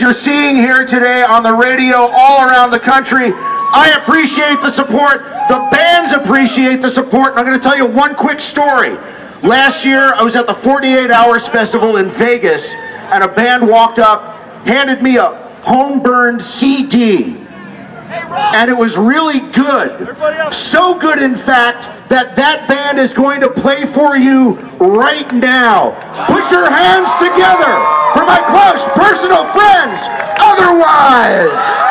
you're seeing here today on the radio all around the country. I appreciate the support. The bands appreciate the support. And I'm going to tell you one quick story. Last year, I was at the 48 Hours Festival in Vegas, and a band walked up, handed me a home burned CD. And it was really good. So good, in fact, that that band is going to play for you right now. Put your hands together for my close personal friends, otherwise.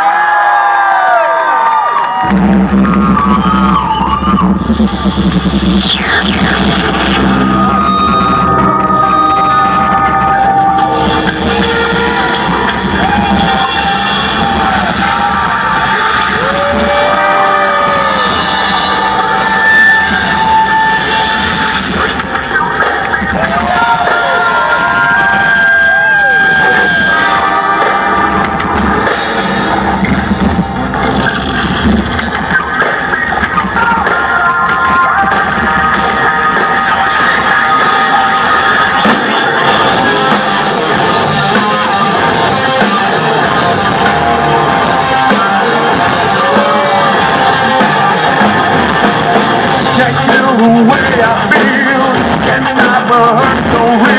Check the way I feel. Can't stop a hurt so real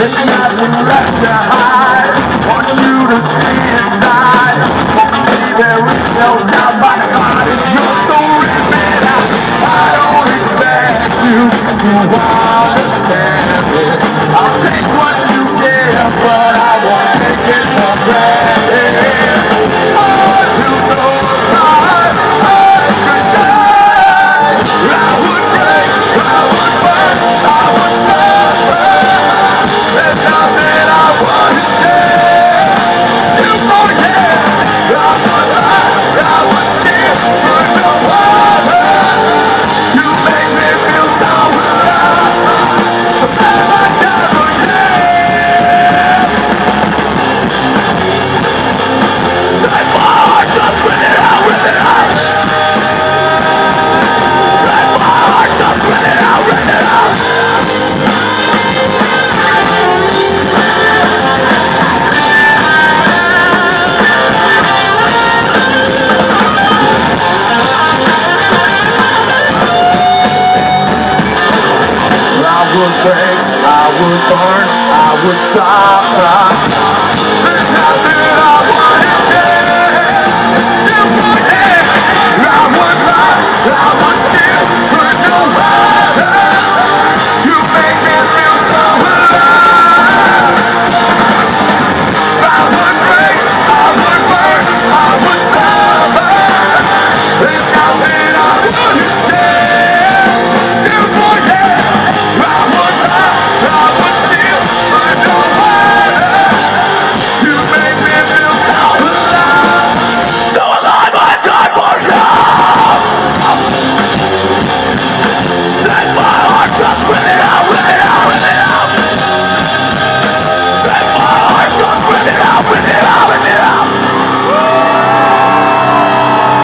There's nothing left to hide would break, I would burn, I would suffer.